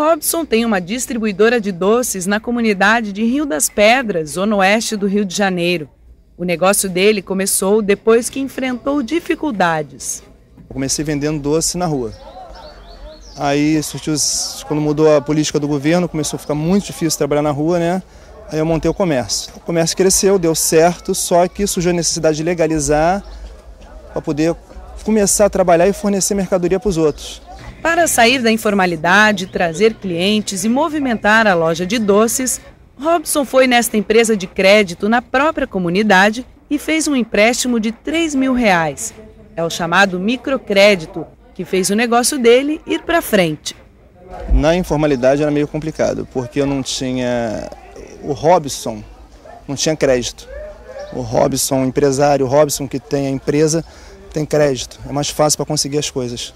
Robson tem uma distribuidora de doces na comunidade de Rio das Pedras, zona oeste do Rio de Janeiro. O negócio dele começou depois que enfrentou dificuldades. Eu comecei vendendo doce na rua. Aí, quando mudou a política do governo, começou a ficar muito difícil trabalhar na rua, né? Aí eu montei o comércio. O comércio cresceu, deu certo, só que surgiu a necessidade de legalizar para poder começar a trabalhar e fornecer mercadoria para os outros. Para sair da informalidade, trazer clientes e movimentar a loja de doces, Robson foi nesta empresa de crédito na própria comunidade e fez um empréstimo de 3 mil reais. É o chamado microcrédito, que fez o negócio dele ir para frente. Na informalidade era meio complicado, porque eu não tinha. O Robson não tinha crédito. O Robson, empresário, o Robson que tem a empresa, tem crédito. É mais fácil para conseguir as coisas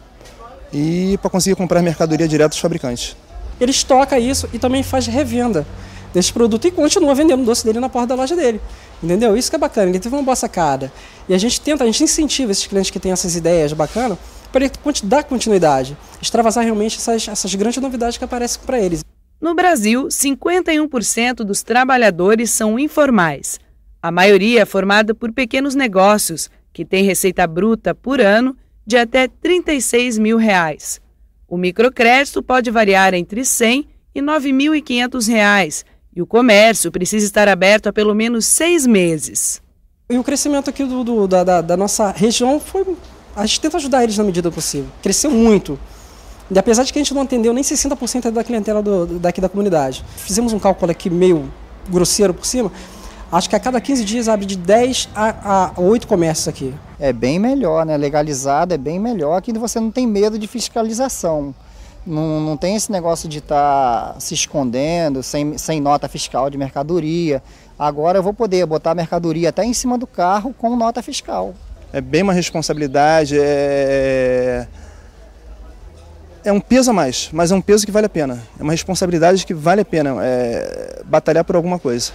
e para conseguir comprar mercadoria direto dos fabricantes. Ele estoca isso e também faz revenda desse produto e continua vendendo o doce dele na porta da loja dele. Entendeu? Isso que é bacana, ele teve uma boa sacada. E a gente tenta, a gente incentiva esses clientes que têm essas ideias bacanas para ele dar continuidade, extravasar realmente essas, essas grandes novidades que aparecem para eles. No Brasil, 51% dos trabalhadores são informais. A maioria é formada por pequenos negócios, que têm receita bruta por ano de até 36 mil reais. O microcrédito pode variar entre 100 e 9.500 reais e o comércio precisa estar aberto há pelo menos seis meses. E o crescimento aqui do, do da, da, nossa região foi. A gente tenta ajudar eles na medida possível. Cresceu muito. E apesar de que a gente não atendeu nem 60% da clientela do, daqui da comunidade. Fizemos um cálculo aqui meio grosseiro por cima, Acho que a cada 15 dias abre de 10 a, a 8 comércios aqui. É bem melhor, né? Legalizado é bem melhor, que você não tem medo de fiscalização. Não, não tem esse negócio de estar tá se escondendo, sem, sem nota fiscal de mercadoria. Agora eu vou poder botar a mercadoria até em cima do carro com nota fiscal. É bem uma responsabilidade, é, é um peso a mais, mas é um peso que vale a pena. É uma responsabilidade que vale a pena é, batalhar por alguma coisa.